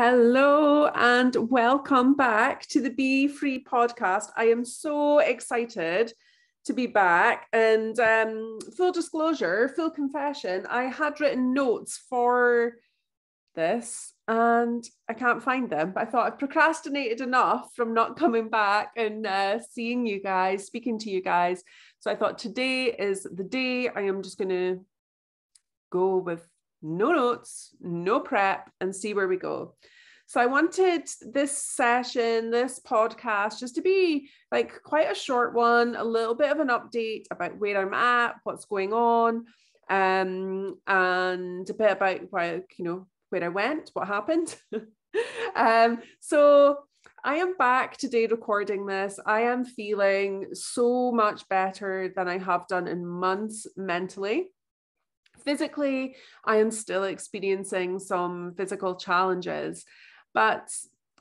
Hello and welcome back to the Be Free podcast. I am so excited to be back. And um, full disclosure, full confession, I had written notes for this and I can't find them. But I thought I've procrastinated enough from not coming back and uh, seeing you guys, speaking to you guys. So I thought today is the day I am just going to go with no notes, no prep, and see where we go. So I wanted this session, this podcast, just to be like quite a short one, a little bit of an update about where I'm at, what's going on, um, and a bit about where, you know, where I went, what happened. um, so I am back today recording this. I am feeling so much better than I have done in months mentally physically, I am still experiencing some physical challenges. But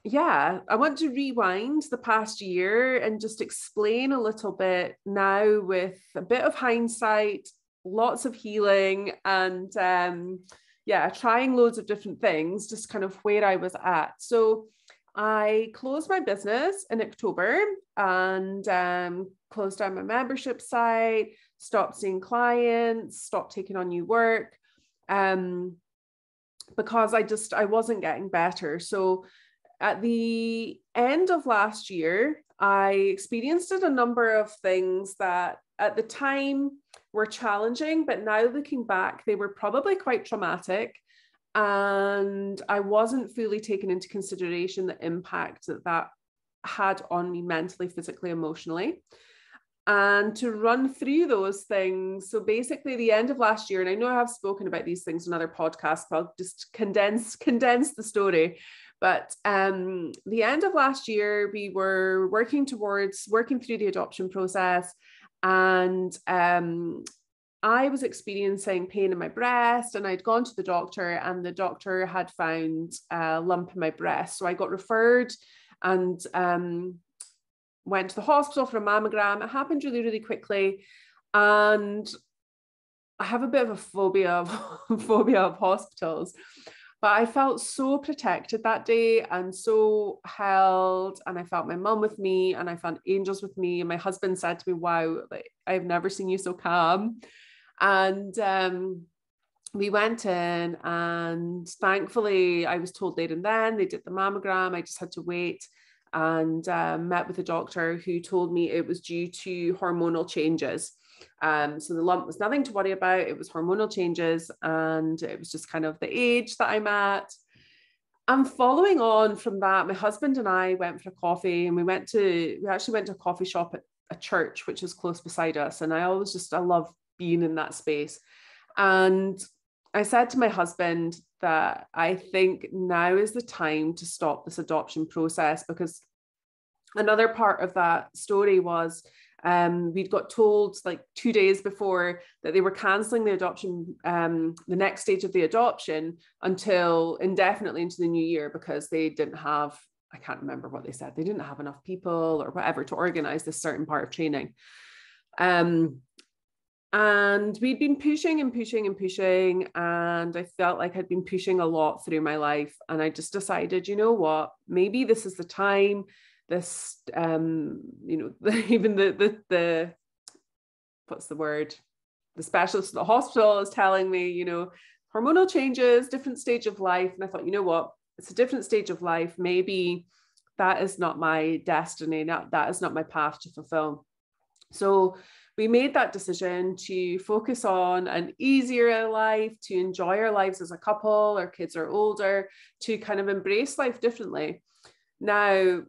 yeah, I want to rewind the past year and just explain a little bit now with a bit of hindsight, lots of healing, and um, yeah, trying loads of different things, just kind of where I was at. So I closed my business in October and um, closed down my membership site, stopped seeing clients, stop taking on new work. Um, because I just I wasn't getting better. So at the end of last year, I experienced a number of things that at the time were challenging, but now looking back, they were probably quite traumatic. And I wasn't fully taking into consideration the impact that that had on me mentally, physically, emotionally and to run through those things. So basically, the end of last year, and I know I have spoken about these things in other podcasts, but I'll just condense condense the story. But um, the end of last year, we were working towards working through the adoption process, and um, I was experiencing pain in my breast, and I'd gone to the doctor, and the doctor had found a lump in my breast. So I got referred, and um, went to the hospital for a mammogram. It happened really, really quickly. And I have a bit of a phobia of phobia of hospitals. But I felt so protected that day and so held. And I felt my mum with me and I found angels with me. And my husband said to me, Wow, like I've never seen you so calm. And um, we went in and thankfully I was told there and then they did the mammogram. I just had to wait and um, met with a doctor who told me it was due to hormonal changes. Um, so the lump was nothing to worry about. It was hormonal changes, and it was just kind of the age that I'm at. And following on from that, my husband and I went for a coffee, and we went to we actually went to a coffee shop at a church which is close beside us. And I always just I love being in that space. And I said to my husband that I think now is the time to stop this adoption process because another part of that story was um, we'd got told like two days before that they were cancelling the adoption, um, the next stage of the adoption until indefinitely into the new year because they didn't have, I can't remember what they said, they didn't have enough people or whatever to organize this certain part of training. Um, and we'd been pushing and pushing and pushing. And I felt like I'd been pushing a lot through my life. And I just decided, you know what, maybe this is the time. This, um, you know, even the, the, the, what's the word? The specialist at the hospital is telling me, you know, hormonal changes, different stage of life. And I thought, you know what, it's a different stage of life. Maybe that is not my destiny. Not, that is not my path to fulfill. So we made that decision to focus on an easier life, to enjoy our lives as a couple, our kids are older, to kind of embrace life differently. Now,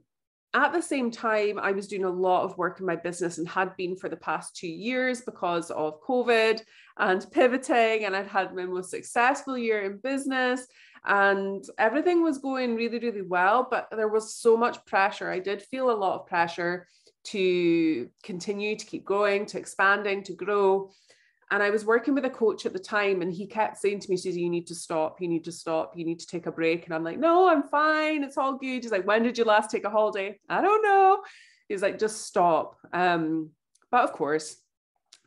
at the same time, I was doing a lot of work in my business and had been for the past two years because of COVID and pivoting. And I'd had my most successful year in business and everything was going really, really well. But there was so much pressure. I did feel a lot of pressure to continue to keep going, to expanding, to grow. And I was working with a coach at the time, and he kept saying to me, Susi, you need to stop, you need to stop, you need to take a break. And I'm like, no, I'm fine, it's all good. He's like, when did you last take a holiday? I don't know. He's like, just stop. Um, but of course,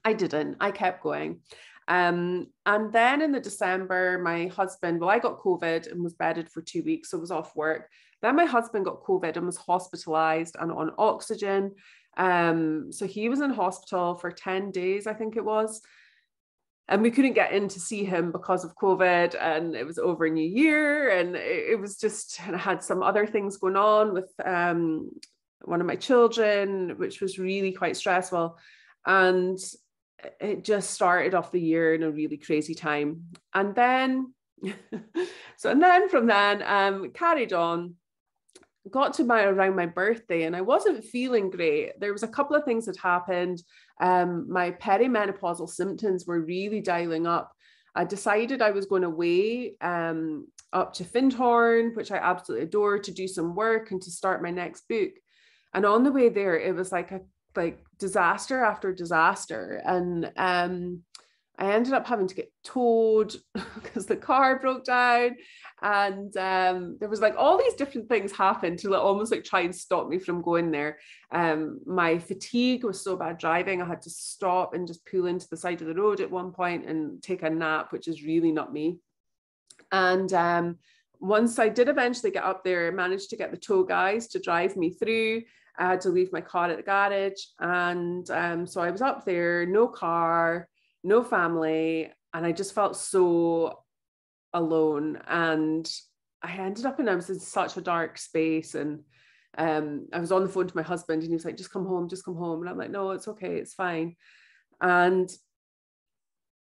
I didn't. I kept going. Um, and then in the December, my husband, well, I got COVID and was bedded for two weeks, so was off work. Then my husband got COVID and was hospitalized and on oxygen. Um, so he was in hospital for 10 days, I think it was. And we couldn't get in to see him because of COVID, and it was over New Year, and it, was just I had some other things going on with um, one of my children, which was really quite stressful. And it just started off the year in a really crazy time. And then, so and then from then, um, carried on, got to my around my birthday, and I wasn't feeling great. There was a couple of things that happened. Um, my perimenopausal symptoms were really dialing up. I decided I was going away um, up to Findhorn, which I absolutely adore, to do some work and to start my next book. And on the way there, it was like a like disaster after disaster. And um, I ended up having to get towed because the car broke down. And um, there was like all these different things happened to like, almost like try and stop me from going there. Um, my fatigue was so bad driving, I had to stop and just pull into the side of the road at one point and take a nap, which is really not me. And um, once I did eventually get up there, I managed to get the tow guys to drive me through. I had to leave my car at the garage. And um, so I was up there, no car, no family. And I just felt so alone. And I ended up in, I was in such a dark space. And um, I was on the phone to my husband and he was like, just come home, just come home. And I'm like, no, it's okay, it's fine. And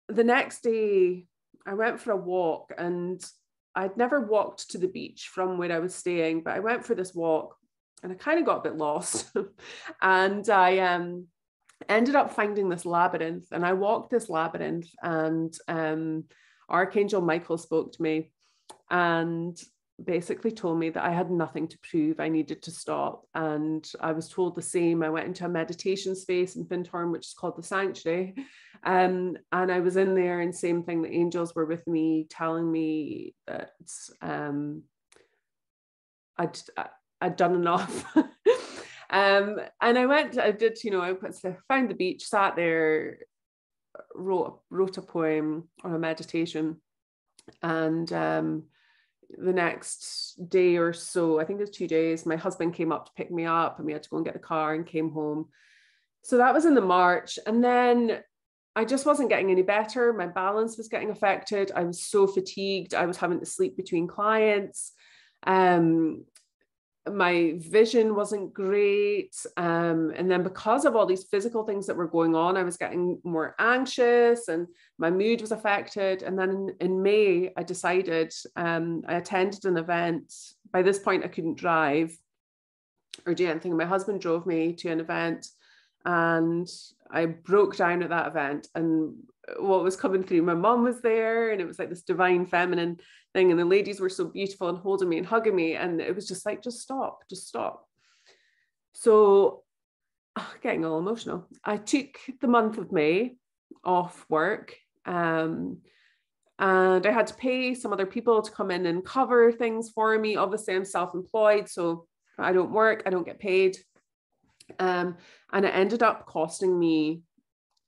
the next day, I went for a walk and I'd never walked to the beach from where I was staying, but I went for this walk and I kind of got a bit lost. and I um, ended up finding this labyrinth, and I walked this labyrinth, and um, Archangel Michael spoke to me and basically told me that I had nothing to prove. I needed to stop. And I was told the same. I went into a meditation space in Findhorn, which is called the Sanctuary. Um, and I was in there, and same thing, the angels were with me, telling me that um, I'd, I'd done enough. um, and I went, I did, you know, I found the beach, sat there, wrote wrote a poem or a meditation, and um, the next day or so, I think it was two days, my husband came up to pick me up, and we had to go and get the car and came home. So that was in the March, and then I just wasn't getting any better. My balance was getting affected. I was so fatigued. I was having to sleep between clients. Um, my vision wasn't great. Um, and then because of all these physical things that were going on, I was getting more anxious and my mood was affected. And then in, in May, I decided um, I attended an event. By this point, I couldn't drive or do anything. My husband drove me to an event and I broke down at that event. And what was coming through, my mom was there, and it was like this divine feminine thing and the ladies were so beautiful and holding me and hugging me and it was just like just stop just stop. So oh, getting all emotional. I took the month of may off work um, and i had to pay some other people to come in and cover things for me. Obviously i'm self-employed so i don't work i don't get paid. Um, and it ended up costing me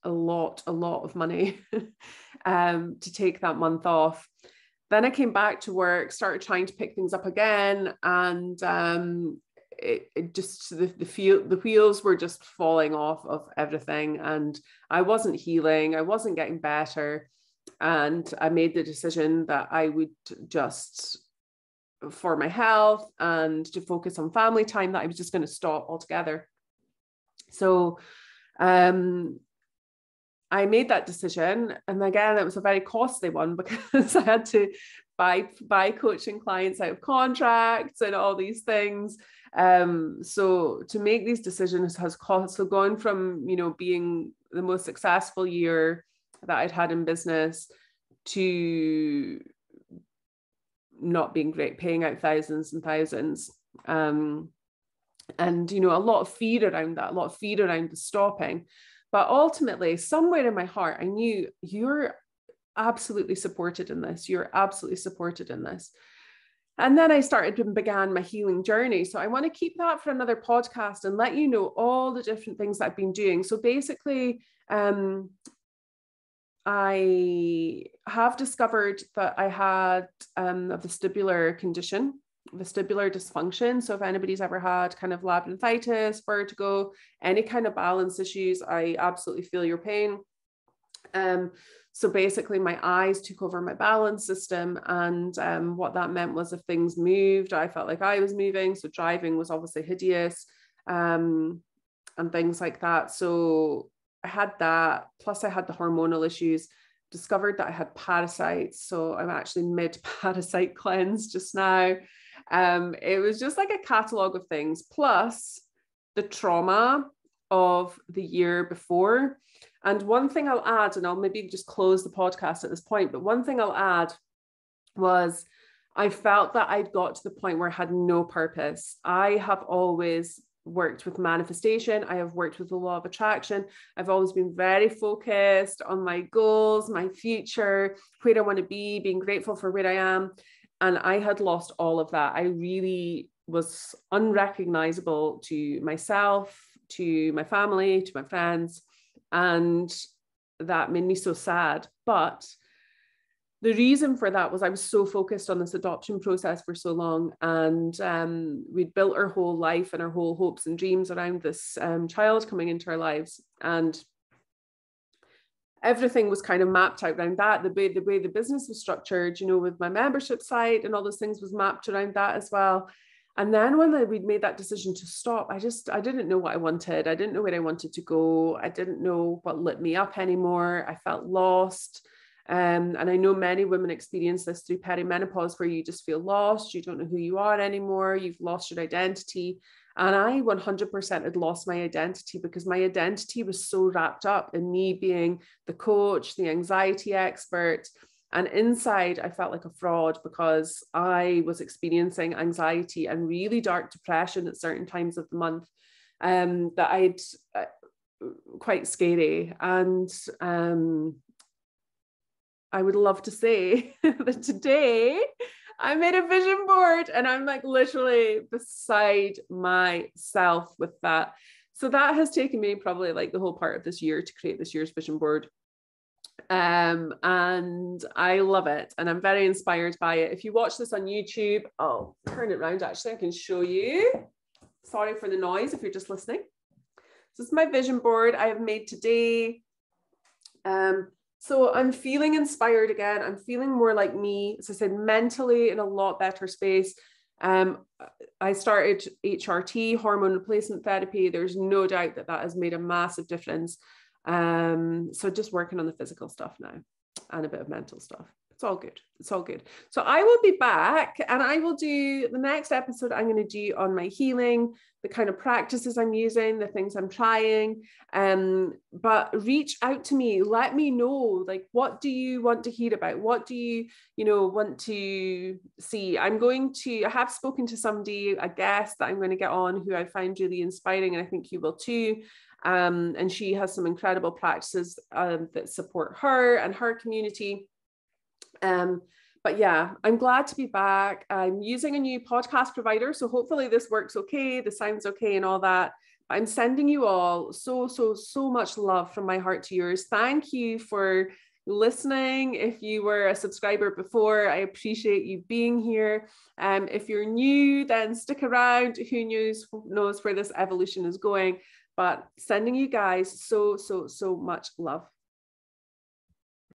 a lot a lot of money um, to take that month off then I came back to work, started trying to pick things up again, and um, it, it, just the the feel the wheels were just falling off of everything, and I wasn't healing, I wasn't getting better, and I made the decision that I would just for my health and to focus on family time that I was just going to stop altogether. So um I made that decision. And again, it was a very costly one because I had to buy buy coaching clients out of contracts and all these things. Um, so to make these decisions has cost so gone from you know being the most successful year that I'd had in business to not being great, paying out thousands and thousands. Um, and you know, a lot of fear around that, a lot of fear around the stopping. But ultimately, somewhere in my heart, I knew you're absolutely supported in this. You're absolutely supported in this. And then I started and began my healing journey. So I want to keep that for another podcast and let you know all the different things that I've been doing. So basically, um, I have discovered that I had um, a vestibular condition, vestibular dysfunction. So if anybody's ever had kind of labyrinthitis, vertigo, any kind of balance issues, I absolutely feel your pain. Um, so basically, my eyes took over my balance system. And um, what that meant was if things moved, I felt like I was moving. So driving was obviously hideous um, and things like that. So I had that. Plus, I had the hormonal issues. Discovered that I had parasites. So I'm actually mid parasite cleanse just now. Um, it was just like a catalogue of things, plus the trauma of the year before. And one thing I'll add, and I'll maybe just close the podcast at this point, but one thing I'll add was I felt that I'd got to the point where I had no purpose. I have always worked with manifestation. I have worked with the law of attraction. I've always been very focused on my goals, my future, where I want to be, being grateful for where I am. And I had lost all of that. I really was unrecognizable to myself, to my family, to my friends. And that made me so sad. But the reason for that was I was so focused on this adoption process for so long, and um, we'd built our whole life and our whole hopes and dreams around this um, child coming into our lives, and everything was kind of mapped out around that. The way the way the business was structured, you know, with my membership site and all those things was mapped around that as well. And then when we'd made that decision to stop, I just I didn't know what I wanted. I didn't know where I wanted to go. I didn't know what lit me up anymore. I felt lost. Um, and I know many women experience this through perimenopause where you just feel lost, you don't know who you are anymore, you've lost your identity. And I 100% had lost my identity because my identity was so wrapped up in me being the coach, the anxiety expert. And inside, I felt like a fraud because I was experiencing anxiety and really dark depression at certain times of the month um, that I'd uh, quite scary. And um, I would love to say that today I made a vision board and I'm like literally beside myself with that. So that has taken me probably like the whole part of this year to create this year's vision board. Um, and I love it and I'm very inspired by it. If you watch this on YouTube, I'll turn it around actually, I can show you. Sorry for the noise if you're just listening. This is my vision board I have made today. Um, so I'm feeling inspired again. I'm feeling more like me, as I said, mentally in a lot better space. Um, I started HRT, hormone replacement therapy. There's no doubt that that has made a massive difference. Um, so just working on the physical stuff now and a bit of mental stuff it's all good. It's all good. So I will be back and I will do the next episode I'm going to do on my healing, the kind of practices I'm using, the things I'm trying. Um, but reach out to me, let me know like what do you want to hear about? What do you, you know, want to see? I'm going to I have spoken to somebody, a guest that I'm going to get on who I find really inspiring, and I think you will too. Um, and she has some incredible practices um, that support her and her community. Um, but yeah, I'm glad to be back. I'm using a new podcast provider. So hopefully this works okay, the sound's okay, and all that. But I'm sending you all so, so, so much love from my heart to yours. Thank you for listening. If you were a subscriber before, I appreciate you being here. Um, if you're new, then stick around. Who knows, knows where this evolution is going? But sending you guys so, so, so much love.